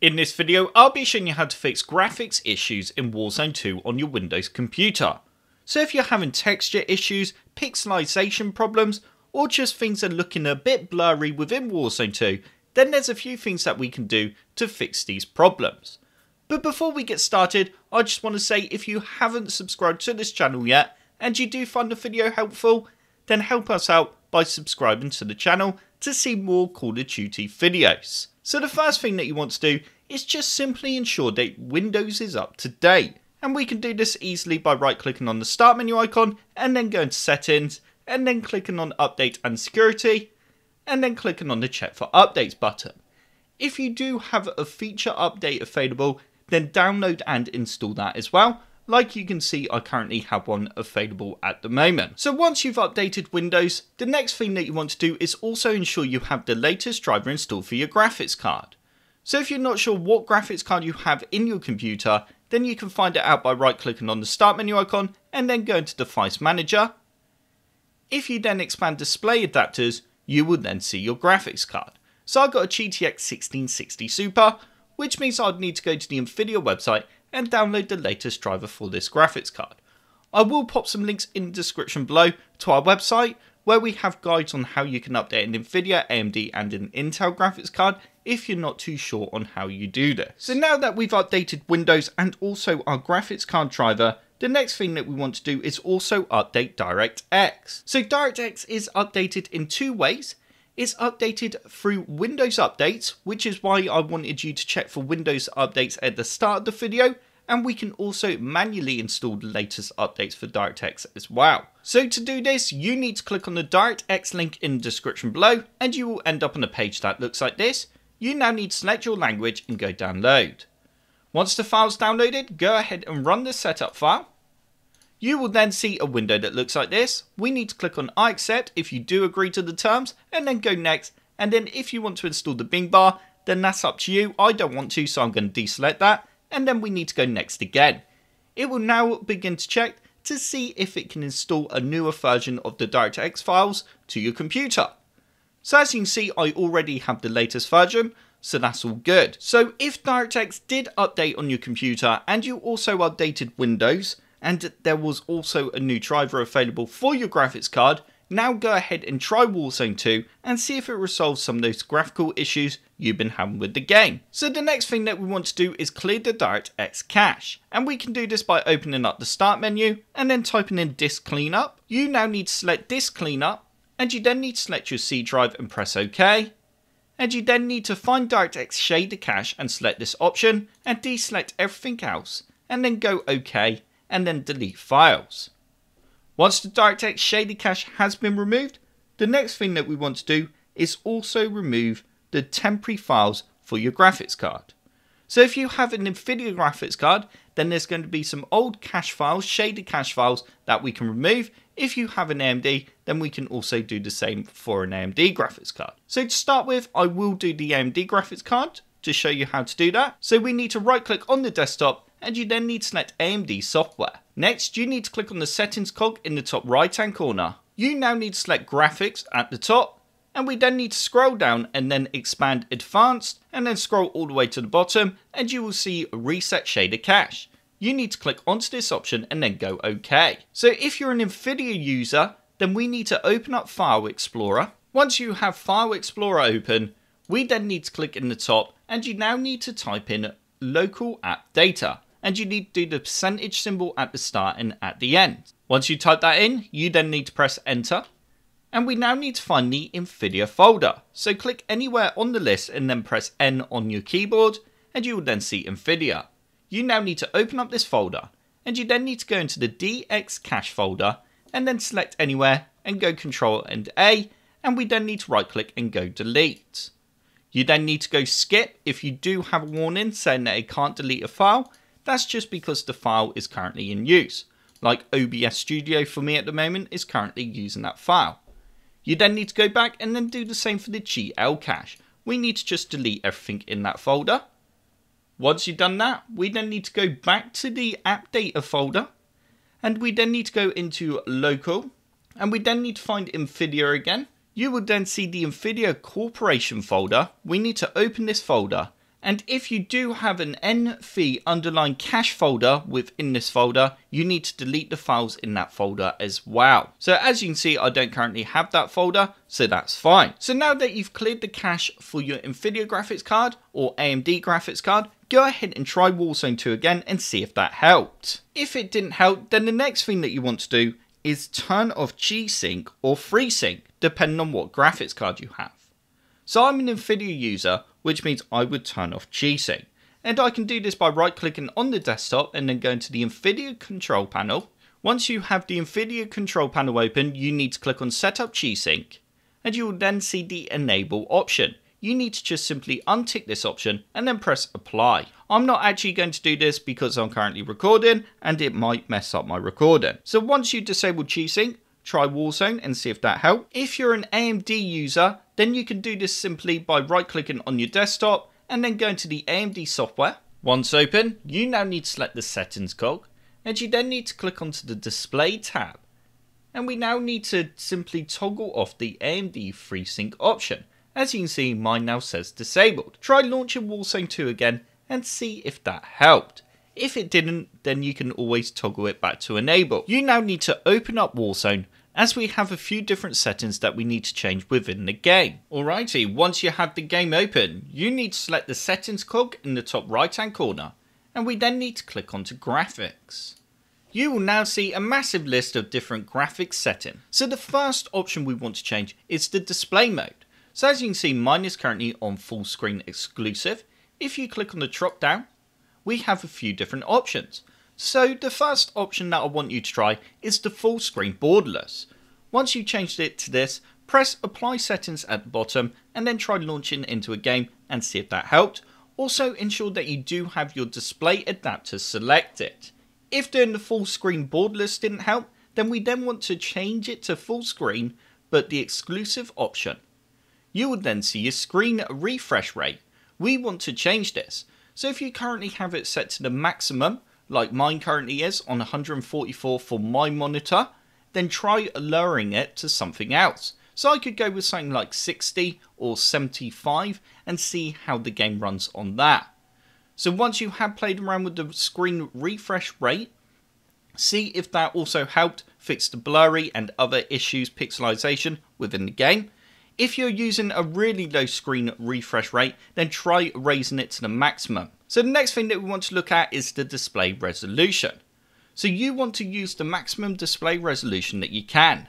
In this video, I'll be showing you how to fix graphics issues in Warzone 2 on your Windows computer. So if you're having texture issues, pixelization problems, or just things are looking a bit blurry within Warzone 2, then there's a few things that we can do to fix these problems. But before we get started, I just want to say if you haven't subscribed to this channel yet, and you do find the video helpful, then help us out by subscribing to the channel to see more Call of Duty videos. So the first thing that you want to do is just simply ensure that Windows is up to date. And we can do this easily by right clicking on the start menu icon and then going to settings and then clicking on update and security and then clicking on the check for updates button. If you do have a feature update available, then download and install that as well. Like you can see, I currently have one available at the moment. So once you've updated Windows, the next thing that you want to do is also ensure you have the latest driver installed for your graphics card. So if you're not sure what graphics card you have in your computer, then you can find it out by right clicking on the start menu icon and then going to device manager. If you then expand display adapters, you will then see your graphics card. So I've got a GTX 1660 Super, which means I'd need to go to the Nvidia website and download the latest driver for this graphics card. I will pop some links in the description below to our website where we have guides on how you can update an Nvidia, AMD and an Intel graphics card if you're not too sure on how you do this. So now that we've updated Windows and also our graphics card driver, the next thing that we want to do is also update DirectX. So DirectX is updated in two ways. It's updated through Windows updates, which is why I wanted you to check for Windows updates at the start of the video, and we can also manually install the latest updates for DirectX as well. So to do this, you need to click on the DirectX link in the description below, and you will end up on a page that looks like this. You now need to select your language and go download. Once the file's downloaded, go ahead and run the setup file. You will then see a window that looks like this. We need to click on I accept if you do agree to the terms and then go next. And then if you want to install the Bing bar, then that's up to you. I don't want to, so I'm going to deselect that. And then we need to go next again. It will now begin to check to see if it can install a newer version of the DirectX files to your computer. So as you can see, I already have the latest version, so that's all good. So if DirectX did update on your computer and you also updated Windows, and there was also a new driver available for your graphics card, now go ahead and try Warzone 2 and see if it resolves some of those graphical issues you've been having with the game. So the next thing that we want to do is clear the DirectX cache. And we can do this by opening up the start menu and then typing in disk cleanup. You now need to select disk cleanup and you then need to select your C drive and press OK. And you then need to find DirectX shader cache and select this option and deselect everything else and then go OK and then delete files. Once the DirectX shader cache has been removed, the next thing that we want to do is also remove the temporary files for your graphics card. So if you have an Nvidia graphics card, then there's going to be some old cache files, shader cache files that we can remove. If you have an AMD, then we can also do the same for an AMD graphics card. So to start with, I will do the AMD graphics card to show you how to do that. So we need to right click on the desktop and you then need to select AMD software. Next, you need to click on the settings cog in the top right hand corner. You now need to select graphics at the top, and we then need to scroll down and then expand advanced, and then scroll all the way to the bottom, and you will see reset shader cache. You need to click onto this option and then go OK. So if you're an Nvidia user, then we need to open up File Explorer. Once you have File Explorer open, we then need to click in the top and you now need to type in local app data and you need to do the percentage symbol at the start and at the end. Once you type that in, you then need to press enter. And we now need to find the Nvidia folder. So click anywhere on the list and then press N on your keyboard and you will then see Nvidia. You now need to open up this folder and you then need to go into the DX cache folder and then select anywhere and go Control and A and we then need to right click and go delete. You then need to go skip if you do have a warning saying that it can't delete a file that's just because the file is currently in use. Like OBS Studio for me at the moment is currently using that file. You then need to go back and then do the same for the GL cache. We need to just delete everything in that folder. Once you've done that, we then need to go back to the app data folder and we then need to go into local and we then need to find Nvidia again. You will then see the Nvidia Corporation folder. We need to open this folder And if you do have an NV underline cache folder within this folder, you need to delete the files in that folder as well. So as you can see, I don't currently have that folder, so that's fine. So now that you've cleared the cache for your NVIDIA graphics card or AMD graphics card, go ahead and try Warzone 2 again and see if that helped. If it didn't help, then the next thing that you want to do is turn off G-Sync or FreeSync, depending on what graphics card you have. So I'm an NVIDIA user, which means I would turn off G-Sync. And I can do this by right clicking on the desktop and then going to the NVIDIA control panel. Once you have the NVIDIA control panel open, you need to click on Setup G-Sync and you will then see the Enable option. You need to just simply untick this option and then press Apply. I'm not actually going to do this because I'm currently recording and it might mess up my recording. So once you disable G-Sync, try Warzone and see if that helps. If you're an AMD user, then you can do this simply by right clicking on your desktop and then going to the AMD software. Once open, you now need to select the settings cog and you then need to click onto the display tab. And we now need to simply toggle off the AMD FreeSync option. As you can see, mine now says disabled. Try launching Warzone 2 again and see if that helped. If it didn't, then you can always toggle it back to enable. You now need to open up Warzone as we have a few different settings that we need to change within the game. Alrighty, once you have the game open, you need to select the settings cog in the top right hand corner, and we then need to click onto graphics. You will now see a massive list of different graphics settings. So the first option we want to change is the display mode. So as you can see, mine is currently on full screen exclusive. If you click on the drop down, we have a few different options. So the first option that I want you to try is the full screen borderless. Once you've changed it to this, press apply settings at the bottom and then try launching into a game and see if that helped. Also ensure that you do have your display adapter selected. If doing the full screen borderless didn't help, then we then want to change it to full screen but the exclusive option. You would then see your screen refresh rate. We want to change this. So if you currently have it set to the maximum, like mine currently is on 144 for my monitor, then try lowering it to something else. So I could go with something like 60 or 75 and see how the game runs on that. So once you have played around with the screen refresh rate, see if that also helped fix the blurry and other issues pixelization within the game. If you're using a really low screen refresh rate, then try raising it to the maximum. So the next thing that we want to look at is the display resolution. So you want to use the maximum display resolution that you can.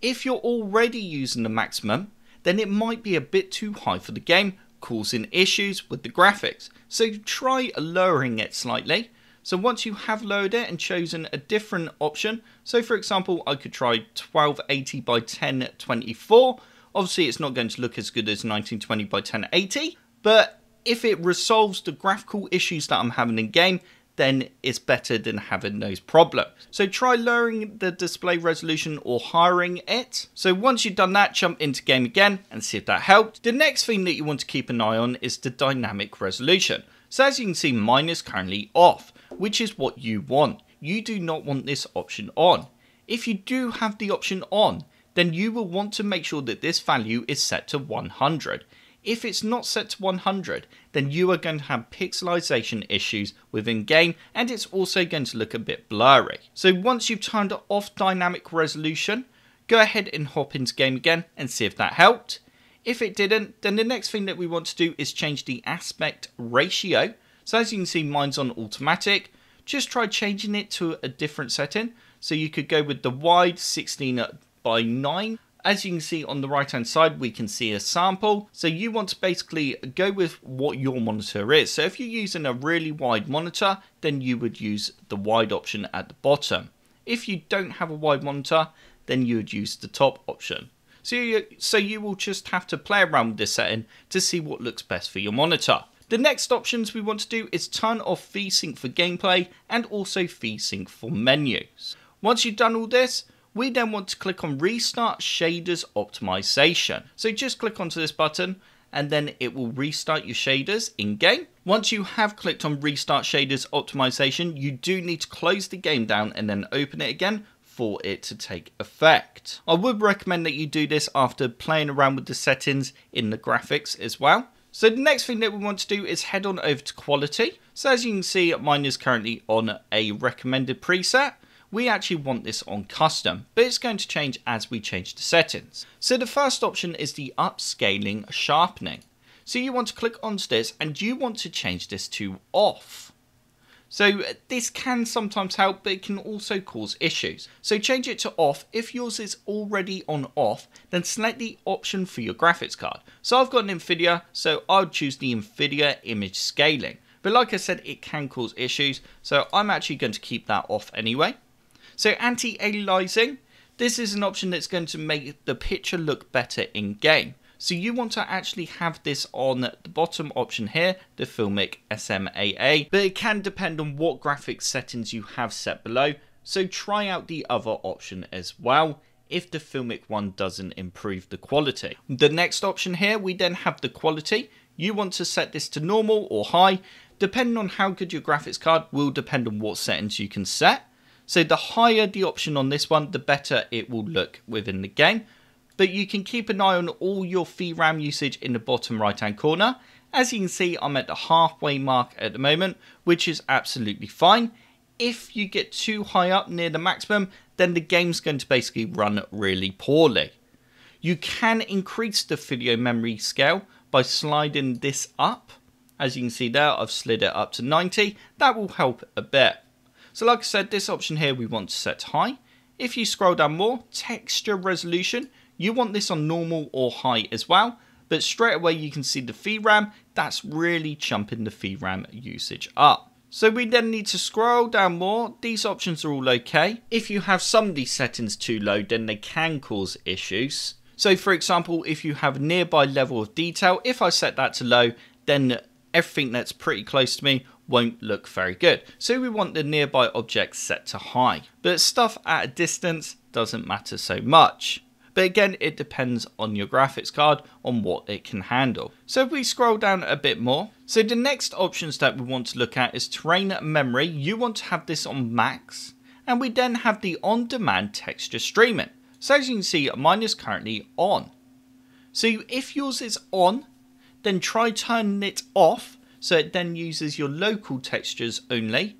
If you're already using the maximum, then it might be a bit too high for the game, causing issues with the graphics. So try lowering it slightly. So once you have lowered it and chosen a different option, so for example, I could try 1280 by 1024 Obviously, it's not going to look as good as 1920 by 1080, but if it resolves the graphical issues that I'm having in game, then it's better than having those problems. So try lowering the display resolution or hiring it. So once you've done that, jump into game again and see if that helped. The next thing that you want to keep an eye on is the dynamic resolution. So as you can see, mine is currently off, which is what you want. You do not want this option on. If you do have the option on, then you will want to make sure that this value is set to 100. If it's not set to 100, then you are going to have pixelization issues within game and it's also going to look a bit blurry. So once you've turned off dynamic resolution, go ahead and hop into game again and see if that helped. If it didn't, then the next thing that we want to do is change the aspect ratio. So as you can see, mine's on automatic. Just try changing it to a different setting. So you could go with the wide 16 by 9. As you can see on the right hand side, we can see a sample. So you want to basically go with what your monitor is. So if you're using a really wide monitor, then you would use the wide option at the bottom. If you don't have a wide monitor, then you would use the top option. So you, so you will just have to play around with this setting to see what looks best for your monitor. The next options we want to do is turn off VSync for gameplay and also VSync for menus. Once you've done all this, we then want to click on Restart Shaders Optimization. So just click onto this button and then it will restart your shaders in game. Once you have clicked on Restart Shaders Optimization, you do need to close the game down and then open it again for it to take effect. I would recommend that you do this after playing around with the settings in the graphics as well. So the next thing that we want to do is head on over to quality. So as you can see, mine is currently on a recommended preset. We actually want this on custom, but it's going to change as we change the settings. So the first option is the upscaling sharpening. So you want to click onto this and you want to change this to off. So this can sometimes help, but it can also cause issues. So change it to off. If yours is already on off, then select the option for your graphics card. So I've got an Nvidia, so I'll choose the Nvidia image scaling. But like I said, it can cause issues, so I'm actually going to keep that off anyway. So anti-aliasing, this is an option that's going to make the picture look better in game. So you want to actually have this on the bottom option here, the Filmic SMAA, but it can depend on what graphics settings you have set below. So try out the other option as well if the Filmic one doesn't improve the quality. The next option here, we then have the quality. You want to set this to normal or high. Depending on how good your graphics card will depend on what settings you can set. So the higher the option on this one, the better it will look within the game but you can keep an eye on all your VRAM usage in the bottom right hand corner. As you can see, I'm at the halfway mark at the moment, which is absolutely fine. If you get too high up near the maximum, then the game's going to basically run really poorly. You can increase the video memory scale by sliding this up. As you can see there, I've slid it up to 90. That will help a bit. So like I said, this option here we want to set high. If you scroll down more, texture resolution, you want this on normal or high as well, but straight away you can see the VRAM, that's really chumping the VRAM usage up. So we then need to scroll down more. These options are all okay. If you have some of these settings too low, then they can cause issues. So for example, if you have nearby level of detail, if I set that to low, then everything that's pretty close to me won't look very good. So we want the nearby objects set to high. But stuff at a distance doesn't matter so much. But again, it depends on your graphics card on what it can handle. So if we scroll down a bit more, so the next options that we want to look at is terrain memory. You want to have this on max. And we then have the on-demand texture streaming. So as you can see, mine is currently on. So if yours is on, then try turning it off so it then uses your local textures only.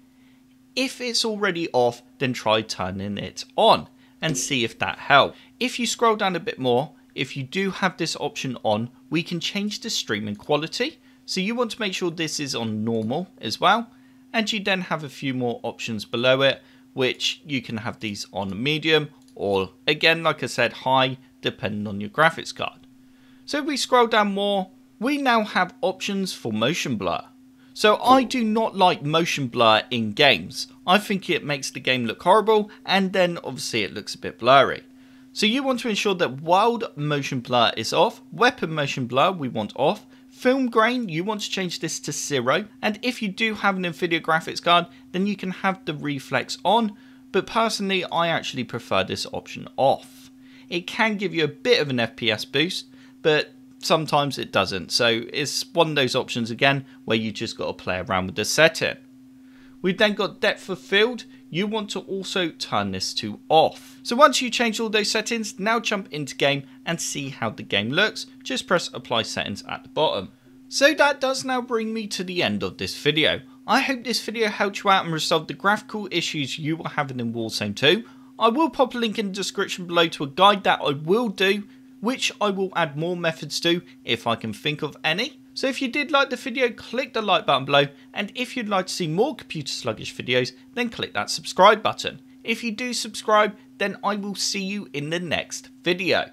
If it's already off, then try turning it on and see if that helps. If you scroll down a bit more, if you do have this option on, we can change the streaming quality. So you want to make sure this is on normal as well. And you then have a few more options below it, which you can have these on medium or again, like I said, high, depending on your graphics card. So if we scroll down more, we now have options for motion blur. So I do not like motion blur in games. I think it makes the game look horrible and then obviously it looks a bit blurry. So you want to ensure that world motion blur is off, weapon motion blur we want off, film grain you want to change this to zero and if you do have an Nvidia graphics card then you can have the reflex on but personally I actually prefer this option off. It can give you a bit of an FPS boost but sometimes it doesn't. So it's one of those options again where you just got to play around with the setting. We've then got depth of field. You want to also turn this to off. So once you change all those settings, now jump into game and see how the game looks. Just press apply settings at the bottom. So that does now bring me to the end of this video. I hope this video helped you out and resolved the graphical issues you were having in Warzone 2. I will pop a link in the description below to a guide that I will do which I will add more methods to if I can think of any. So if you did like the video, click the like button below, and if you'd like to see more computer sluggish videos, then click that subscribe button. If you do subscribe, then I will see you in the next video.